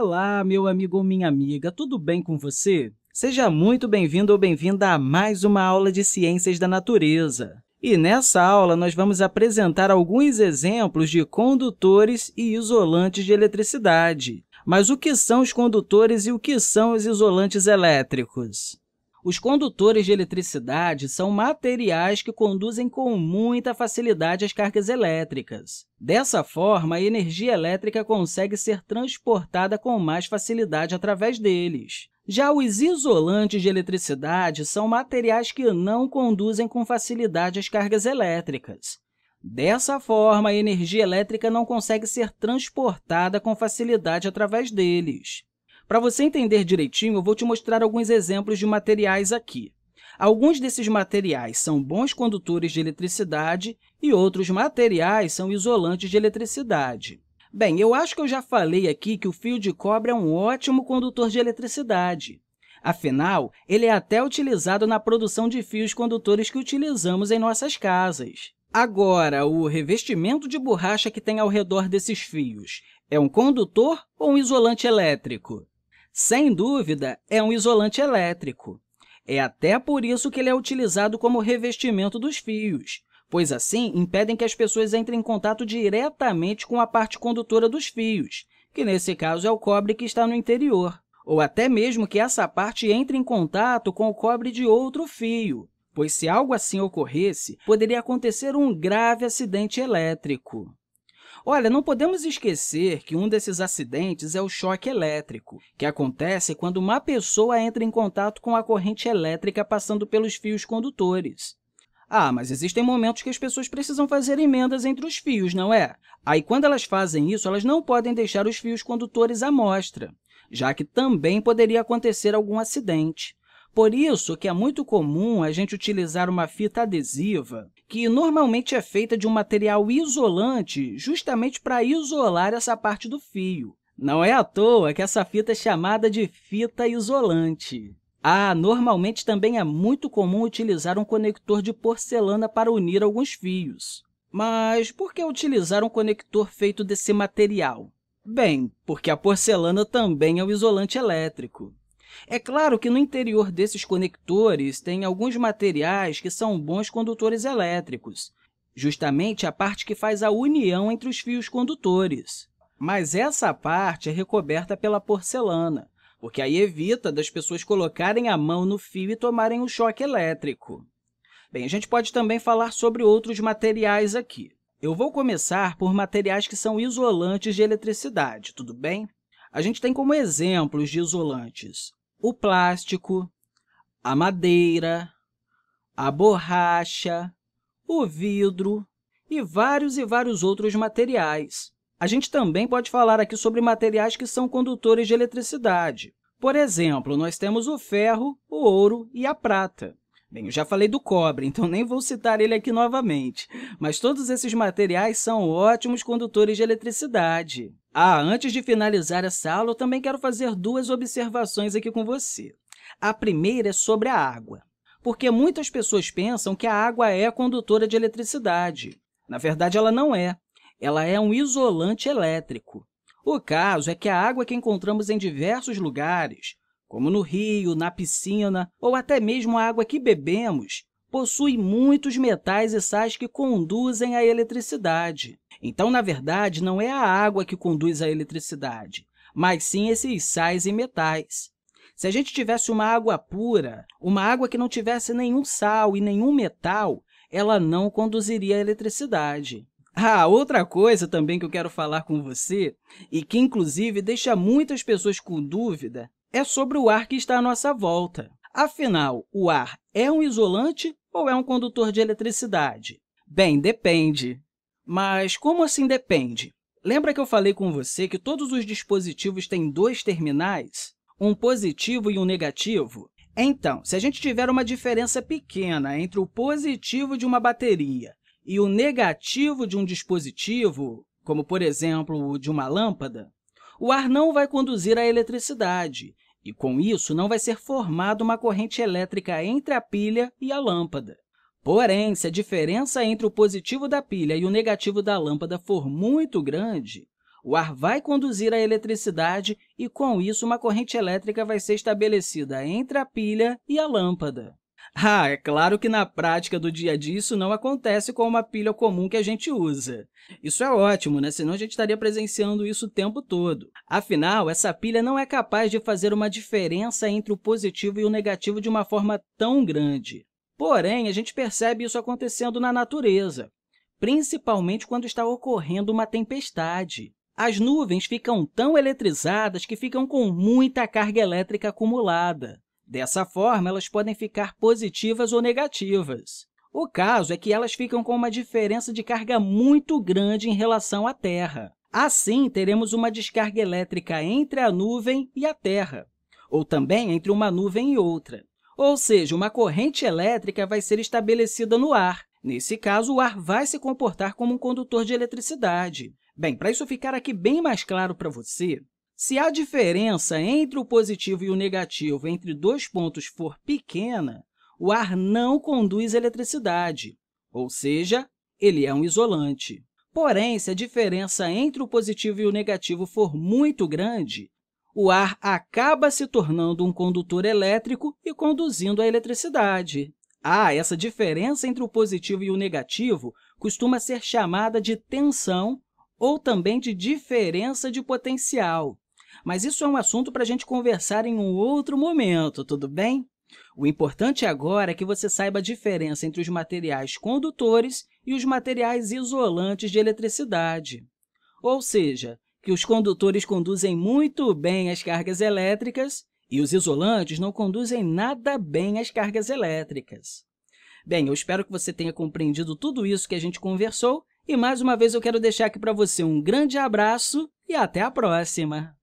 Olá, meu amigo ou minha amiga, tudo bem com você? Seja muito bem-vindo ou bem-vinda a mais uma aula de Ciências da Natureza. E nessa aula, nós vamos apresentar alguns exemplos de condutores e isolantes de eletricidade. Mas o que são os condutores e o que são os isolantes elétricos? Os condutores de eletricidade são materiais que conduzem com muita facilidade as cargas elétricas. Dessa forma, a energia elétrica consegue ser transportada com mais facilidade através deles. Já os isolantes de eletricidade são materiais que não conduzem com facilidade as cargas elétricas. Dessa forma, a energia elétrica não consegue ser transportada com facilidade através deles. Para você entender direitinho, eu vou te mostrar alguns exemplos de materiais aqui. Alguns desses materiais são bons condutores de eletricidade e outros materiais são isolantes de eletricidade. Bem, eu acho que eu já falei aqui que o fio de cobre é um ótimo condutor de eletricidade. Afinal, ele é até utilizado na produção de fios condutores que utilizamos em nossas casas. Agora, o revestimento de borracha que tem ao redor desses fios é um condutor ou um isolante elétrico? Sem dúvida, é um isolante elétrico. É até por isso que ele é utilizado como revestimento dos fios, pois assim impedem que as pessoas entrem em contato diretamente com a parte condutora dos fios, que nesse caso é o cobre que está no interior, ou até mesmo que essa parte entre em contato com o cobre de outro fio, pois se algo assim ocorresse, poderia acontecer um grave acidente elétrico. Olha, não podemos esquecer que um desses acidentes é o choque elétrico, que acontece quando uma pessoa entra em contato com a corrente elétrica passando pelos fios condutores. Ah, mas existem momentos que as pessoas precisam fazer emendas entre os fios, não é? Aí, quando elas fazem isso, elas não podem deixar os fios condutores à mostra, já que também poderia acontecer algum acidente. Por isso que é muito comum a gente utilizar uma fita adesiva, que normalmente é feita de um material isolante, justamente para isolar essa parte do fio. Não é à toa que essa fita é chamada de fita isolante. Ah, normalmente também é muito comum utilizar um conector de porcelana para unir alguns fios. Mas por que utilizar um conector feito desse material? Bem, porque a porcelana também é um isolante elétrico. É claro que no interior desses conectores tem alguns materiais que são bons condutores elétricos, justamente a parte que faz a união entre os fios condutores. Mas essa parte é recoberta pela porcelana, porque aí evita das pessoas colocarem a mão no fio e tomarem um choque elétrico. Bem, a gente pode também falar sobre outros materiais aqui. Eu vou começar por materiais que são isolantes de eletricidade, tudo bem? A gente tem como exemplos de isolantes o plástico, a madeira, a borracha, o vidro e vários e vários outros materiais. A gente também pode falar aqui sobre materiais que são condutores de eletricidade. Por exemplo, nós temos o ferro, o ouro e a prata. Bem, eu já falei do cobre, então nem vou citar ele aqui novamente, mas todos esses materiais são ótimos condutores de eletricidade. Ah, antes de finalizar essa aula, eu também quero fazer duas observações aqui com você. A primeira é sobre a água, porque muitas pessoas pensam que a água é condutora de eletricidade. Na verdade, ela não é. Ela é um isolante elétrico. O caso é que a água que encontramos em diversos lugares, como no rio, na piscina ou até mesmo a água que bebemos, possui muitos metais e sais que conduzem a eletricidade. Então, na verdade, não é a água que conduz a eletricidade, mas sim esses sais e metais. Se a gente tivesse uma água pura, uma água que não tivesse nenhum sal e nenhum metal, ela não conduziria a eletricidade. Ah, outra coisa também que eu quero falar com você, e que, inclusive, deixa muitas pessoas com dúvida, é sobre o ar que está à nossa volta. Afinal, o ar é um isolante ou é um condutor de eletricidade? Bem, depende. Mas como assim depende? Lembra que eu falei com você que todos os dispositivos têm dois terminais, um positivo e um negativo? Então, se a gente tiver uma diferença pequena entre o positivo de uma bateria e o negativo de um dispositivo, como, por exemplo, o de uma lâmpada, o ar não vai conduzir a eletricidade, e, com isso, não vai ser formada uma corrente elétrica entre a pilha e a lâmpada. Porém, se a diferença entre o positivo da pilha e o negativo da lâmpada for muito grande, O ar vai conduzir a eletricidade e, com isso, uma corrente elétrica vai ser estabelecida entre a pilha e a lâmpada. Ah, é claro que na prática do dia a dia isso não acontece com uma pilha comum que a gente usa. Isso é ótimo, né? senão a gente estaria presenciando isso o tempo todo. Afinal, essa pilha não é capaz de fazer uma diferença entre o positivo e o negativo de uma forma tão grande. Porém, a gente percebe isso acontecendo na natureza, principalmente quando está ocorrendo uma tempestade. As nuvens ficam tão eletrizadas que ficam com muita carga elétrica acumulada. Dessa forma, elas podem ficar positivas ou negativas. O caso é que elas ficam com uma diferença de carga muito grande em relação à Terra. Assim, teremos uma descarga elétrica entre a nuvem e a Terra, ou também entre uma nuvem e outra. Ou seja, uma corrente elétrica vai ser estabelecida no ar. Nesse caso, o ar vai se comportar como um condutor de eletricidade. Bem, para isso ficar aqui bem mais claro para você, se a diferença entre o positivo e o negativo entre dois pontos for pequena, o ar não conduz eletricidade, ou seja, ele é um isolante. Porém, se a diferença entre o positivo e o negativo for muito grande, o ar acaba se tornando um condutor elétrico e conduzindo a eletricidade. Ah, essa diferença entre o positivo e o negativo costuma ser chamada de tensão ou também de diferença de potencial. Mas isso é um assunto para a gente conversar em um outro momento, tudo bem? O importante agora é que você saiba a diferença entre os materiais condutores e os materiais isolantes de eletricidade. Ou seja, que os condutores conduzem muito bem as cargas elétricas e os isolantes não conduzem nada bem as cargas elétricas. Bem, eu espero que você tenha compreendido tudo isso que a gente conversou e, mais uma vez, eu quero deixar aqui para você um grande abraço e até a próxima!